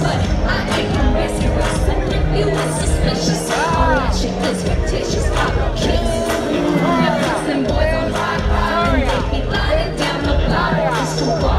but I ain't a rescuer. Second, you were suspicious.